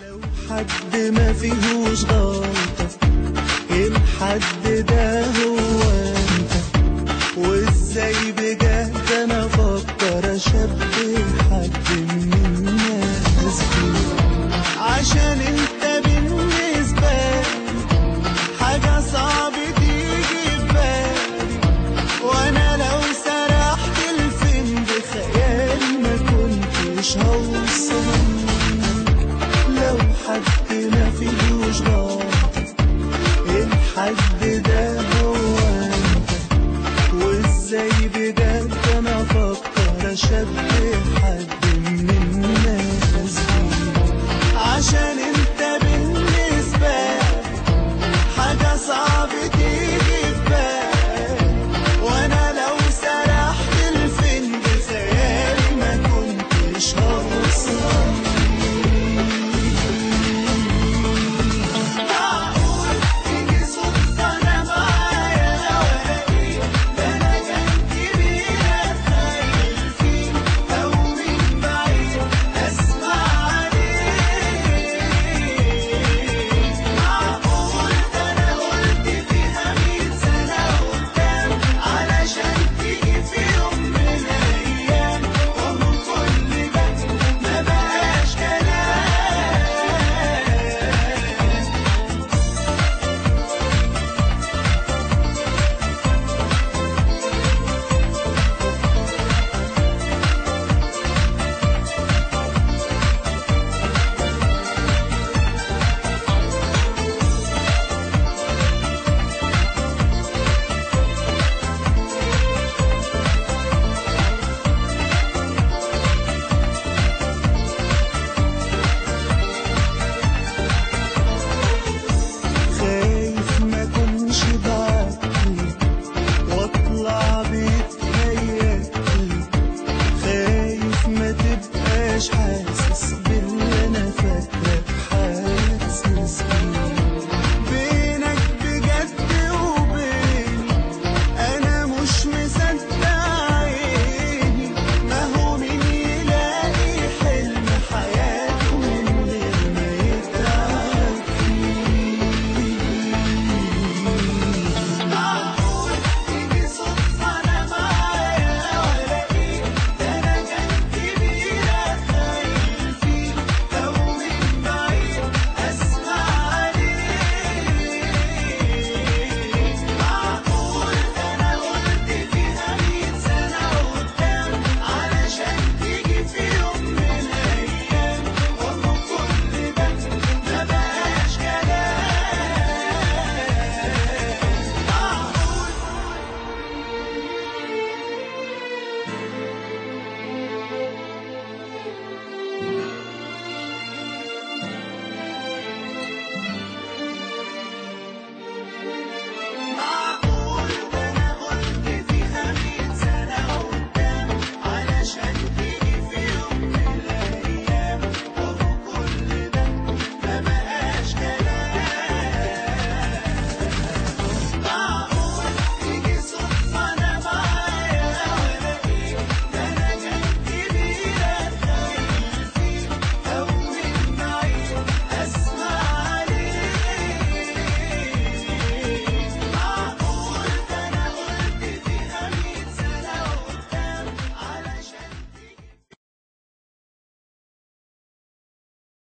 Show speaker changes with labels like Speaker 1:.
Speaker 1: لو حد ما فيهوش غلطة الحد ده هو shelter.